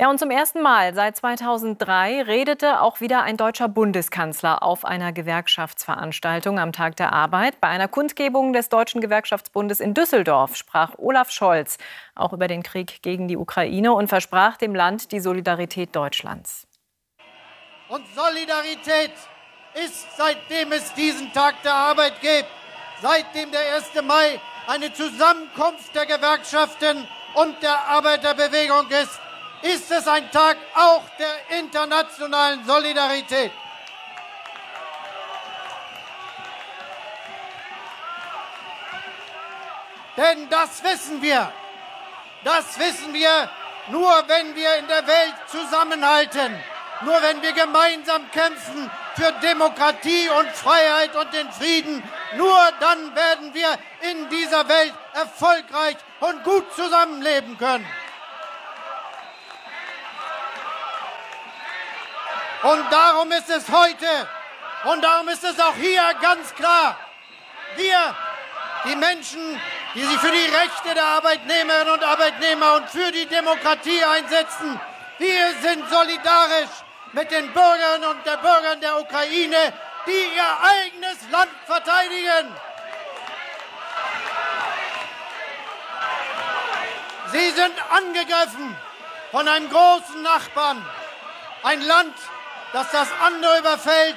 Ja, und zum ersten Mal seit 2003 redete auch wieder ein deutscher Bundeskanzler auf einer Gewerkschaftsveranstaltung am Tag der Arbeit. Bei einer Kundgebung des Deutschen Gewerkschaftsbundes in Düsseldorf sprach Olaf Scholz auch über den Krieg gegen die Ukraine und versprach dem Land die Solidarität Deutschlands. Und Solidarität ist, seitdem es diesen Tag der Arbeit gibt, seitdem der 1. Mai eine Zusammenkunft der Gewerkschaften und der Arbeiterbewegung ist, ist es ein Tag auch der internationalen Solidarität. Denn das wissen wir. Das wissen wir nur, wenn wir in der Welt zusammenhalten. Nur wenn wir gemeinsam kämpfen für Demokratie und Freiheit und den Frieden, nur dann werden wir in dieser Welt erfolgreich und gut zusammenleben können. Und darum ist es heute und darum ist es auch hier ganz klar, wir, die Menschen, die sich für die Rechte der Arbeitnehmerinnen und Arbeitnehmer und für die Demokratie einsetzen, wir sind solidarisch mit den Bürgern und der Bürgern der Ukraine, die ihr eigenes Land verteidigen. Sie sind angegriffen von einem großen Nachbarn, ein Land, dass das andere überfällt.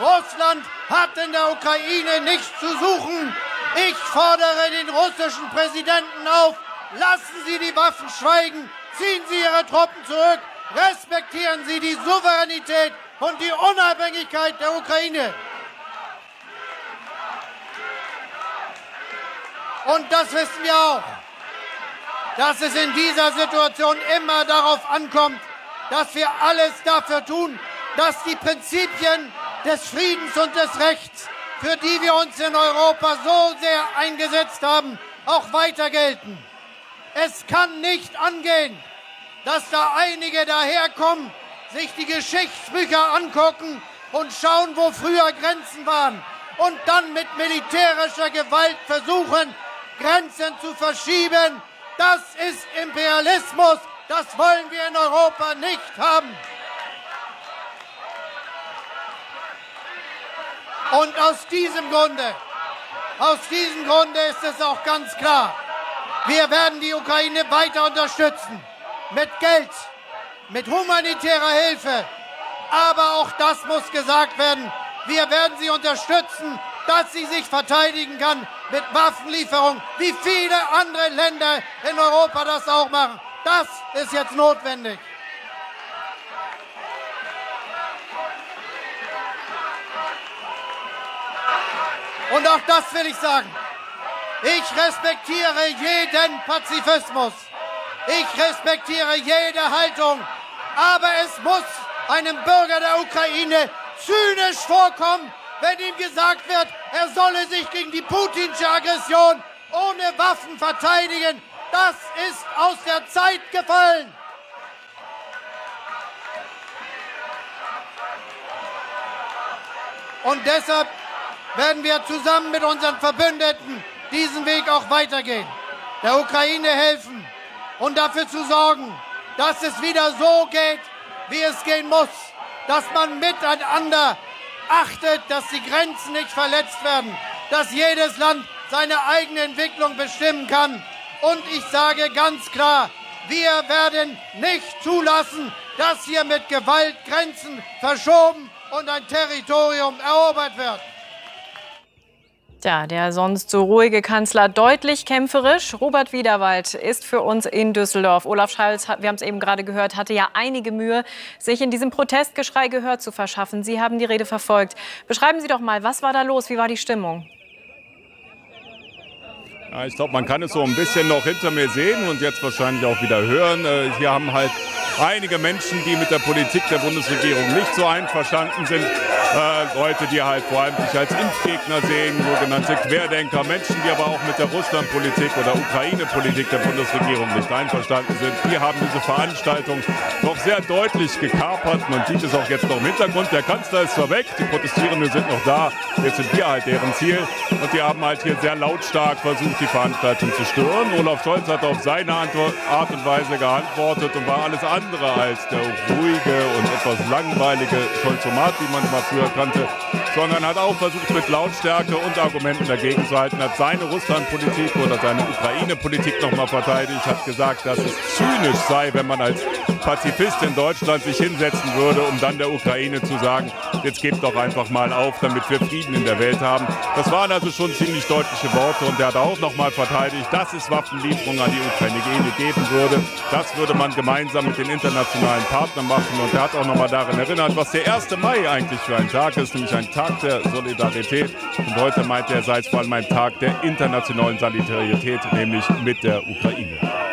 Russland hat in der Ukraine nichts zu suchen. Ich fordere den russischen Präsidenten auf, lassen Sie die Waffen schweigen, ziehen Sie Ihre Truppen zurück, respektieren Sie die Souveränität und die Unabhängigkeit der Ukraine. Und das wissen wir auch, dass es in dieser Situation immer darauf ankommt, dass wir alles dafür tun, dass die Prinzipien des Friedens und des Rechts, für die wir uns in Europa so sehr eingesetzt haben, auch weiter gelten. Es kann nicht angehen, dass da einige daherkommen, sich die Geschichtsbücher angucken und schauen, wo früher Grenzen waren und dann mit militärischer Gewalt versuchen, Grenzen zu verschieben. Das ist Imperialismus. Das wollen wir in Europa nicht haben. Und aus diesem Grunde, aus diesem Grunde ist es auch ganz klar, wir werden die Ukraine weiter unterstützen. Mit Geld, mit humanitärer Hilfe. Aber auch das muss gesagt werden. Wir werden sie unterstützen, dass sie sich verteidigen kann mit Waffenlieferung, wie viele andere Länder in Europa das auch machen. Das ist jetzt notwendig. Und auch das will ich sagen. Ich respektiere jeden Pazifismus. Ich respektiere jede Haltung. Aber es muss einem Bürger der Ukraine zynisch vorkommen, wenn ihm gesagt wird, er solle sich gegen die putinsche Aggression ohne Waffen verteidigen. Das ist aus der Zeit gefallen. Und deshalb werden wir zusammen mit unseren Verbündeten diesen Weg auch weitergehen. Der Ukraine helfen und dafür zu sorgen, dass es wieder so geht, wie es gehen muss. Dass man miteinander achtet, dass die Grenzen nicht verletzt werden, dass jedes Land seine eigene Entwicklung bestimmen kann. Und ich sage ganz klar, wir werden nicht zulassen, dass hier mit Gewalt Grenzen verschoben und ein Territorium erobert wird. Ja, der sonst so ruhige Kanzler deutlich kämpferisch. Robert Wiederwald ist für uns in Düsseldorf. Olaf Scholz, wir haben es eben gerade gehört, hatte ja einige Mühe, sich in diesem Protestgeschrei Gehör zu verschaffen. Sie haben die Rede verfolgt. Beschreiben Sie doch mal, was war da los? Wie war die Stimmung? Ja, ich glaube, man kann es so ein bisschen noch hinter mir sehen und jetzt wahrscheinlich auch wieder hören. Äh, hier haben halt einige Menschen, die mit der Politik der Bundesregierung nicht so einverstanden sind, äh, Leute, die halt vor allem sich als Impfgegner sehen, sogenannte Querdenker, Menschen, die aber auch mit der Russlandpolitik oder Ukraine-Politik der Bundesregierung nicht einverstanden sind. Die haben diese Veranstaltung doch sehr deutlich gekapert. Man sieht es auch jetzt noch im Hintergrund. Der Kanzler ist zwar weg, die Protestierenden sind noch da. Jetzt sind wir halt deren Ziel. Und die haben halt hier sehr lautstark versucht, die Veranstaltung zu stören. Olaf Scholz hat auf seine Art und Weise geantwortet und war alles andere als der ruhige und etwas langweilige Scholzomat, wie man mal früher kannte, sondern hat auch versucht, mit Lautstärke und Argumenten dagegen zu halten, hat seine Russlandpolitik oder seine Ukraine-Politik nochmal verteidigt, hat gesagt, dass es zynisch sei, wenn man als Pazifist in Deutschland sich hinsetzen würde, um dann der Ukraine zu sagen, jetzt gebt doch einfach mal auf, damit wir Frieden in der Welt haben. Das waren also schon ziemlich deutliche Worte und er hat auch nochmal verteidigt, dass es Waffenlieferungen an die Ukraine geben würde. Das würde man gemeinsam mit den internationalen Partnern machen und er hat auch nochmal daran erinnert, was der 1. Mai eigentlich für ein Tag ist, nämlich ein Tag der Solidarität. Und heute meint er, sei es vor allem ein Tag der internationalen Solidarität, nämlich mit der Ukraine.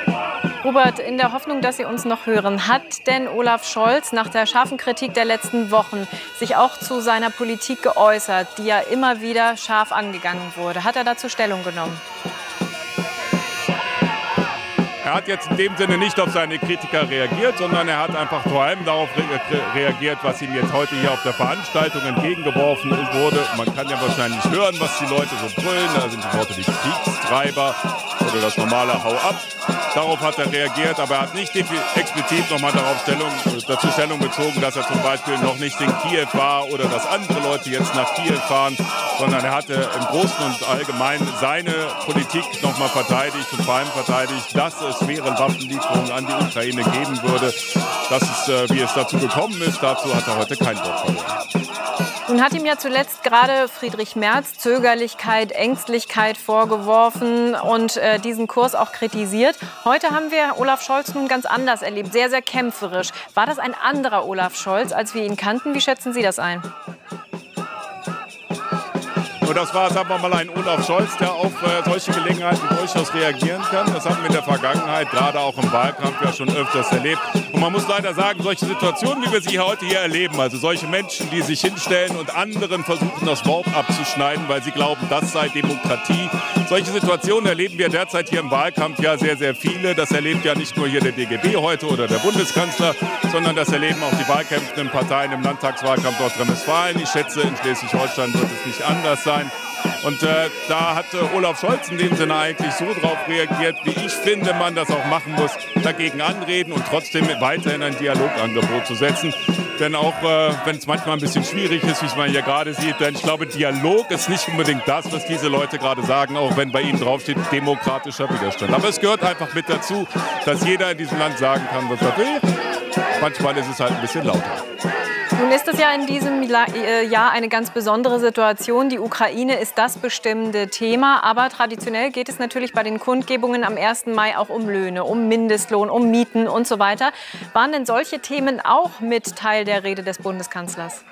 Robert, in der Hoffnung, dass Sie uns noch hören, hat denn Olaf Scholz nach der scharfen Kritik der letzten Wochen sich auch zu seiner Politik geäußert, die ja immer wieder scharf angegangen wurde? Hat er dazu Stellung genommen? Er hat jetzt in dem Sinne nicht auf seine Kritiker reagiert, sondern er hat einfach vor allem darauf reagiert, was ihm jetzt heute hier auf der Veranstaltung entgegengeworfen wurde. Man kann ja wahrscheinlich hören, was die Leute so brüllen. Da sind die Worte wie Kriegstreiber oder das normale Hau ab. Darauf hat er reagiert, aber er hat nicht explizit nochmal darauf Stellung, dazu Stellung bezogen, dass er zum Beispiel noch nicht in Kiew war oder dass andere Leute jetzt nach Kiew fahren, sondern er hatte im Großen und Allgemeinen seine Politik nochmal verteidigt und vor allem verteidigt, dass es schwere Waffenlieferungen an die Ukraine geben würde. Das ist, äh, wie es dazu gekommen ist. Dazu hat er heute kein Wort verloren. Nun hat ihm ja zuletzt gerade Friedrich Merz Zögerlichkeit, Ängstlichkeit vorgeworfen und äh, diesen Kurs auch kritisiert. Heute haben wir Olaf Scholz nun ganz anders erlebt, sehr, sehr kämpferisch. War das ein anderer Olaf Scholz, als wir ihn kannten? Wie schätzen Sie das ein? Und das war, sagen wir mal, ein Olaf Scholz, der auf äh, solche Gelegenheiten durchaus reagieren kann. Das haben wir in der Vergangenheit, gerade auch im Wahlkampf, ja schon öfters erlebt. Und man muss leider sagen, solche Situationen, wie wir sie heute hier erleben, also solche Menschen, die sich hinstellen und anderen versuchen, das Wort abzuschneiden, weil sie glauben, das sei Demokratie. Solche Situationen erleben wir derzeit hier im Wahlkampf ja sehr, sehr viele. Das erlebt ja nicht nur hier der DGB heute oder der Bundeskanzler, sondern das erleben auch die wahlkämpfenden Parteien im Landtagswahlkampf Nordrhein-Westfalen. Ich schätze, in Schleswig-Holstein wird es nicht anders sein sein. Und äh, da hat äh, Olaf Scholz in dem Sinne eigentlich so darauf reagiert, wie ich finde, man das auch machen muss, dagegen anreden und trotzdem weiterhin ein Dialogangebot zu setzen. Denn auch äh, wenn es manchmal ein bisschen schwierig ist, wie man hier gerade sieht, denn ich glaube, Dialog ist nicht unbedingt das, was diese Leute gerade sagen, auch wenn bei ihnen draufsteht, demokratischer Widerstand. Aber es gehört einfach mit dazu, dass jeder in diesem Land sagen kann, was er will. Manchmal ist es halt ein bisschen lauter. Nun ist es ja in diesem äh, Jahr eine ganz besondere Situation. Die Ukraine ist das bestimmende Thema. Aber traditionell geht es natürlich bei den Kundgebungen am 1. Mai auch um Löhne, um Mindestlohn, um Mieten und so weiter. Waren denn solche Themen auch mit Teil der Rede des Bundeskanzlers?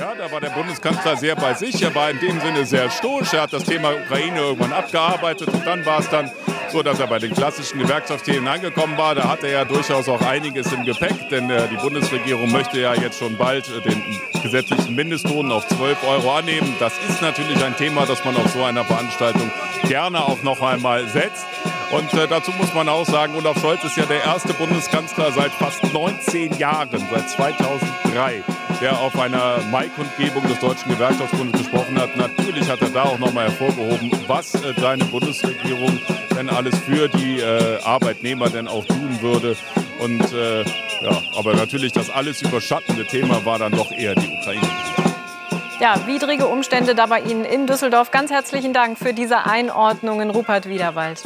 Ja, da war der Bundeskanzler sehr bei sich. Er war in dem Sinne sehr stoisch. Er hat das Thema Ukraine irgendwann abgearbeitet und dann war es dann so, dass er bei den klassischen Gewerkschaftsthemen angekommen war. Da hat er ja durchaus auch einiges im Gepäck, denn äh, die Bundesregierung möchte ja jetzt schon bald äh, den gesetzlichen Mindestlohn auf 12 Euro annehmen. Das ist natürlich ein Thema, das man auf so einer Veranstaltung gerne auch noch einmal setzt. Und äh, dazu muss man auch sagen, Olaf Scholz ist ja der erste Bundeskanzler seit fast 19 Jahren, seit 2003, der auf einer Maikundgebung des Deutschen Gewerkschaftsbundes gesprochen hat. Natürlich hat er da auch nochmal hervorgehoben, was äh, seine Bundesregierung denn alles für die äh, Arbeitnehmer denn auch tun würde. Und äh, ja, aber natürlich das alles überschattende Thema war dann doch eher die Ukraine. Ja, widrige Umstände da bei Ihnen in Düsseldorf. Ganz herzlichen Dank für diese Einordnung in Rupert Wiederwald.